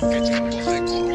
Good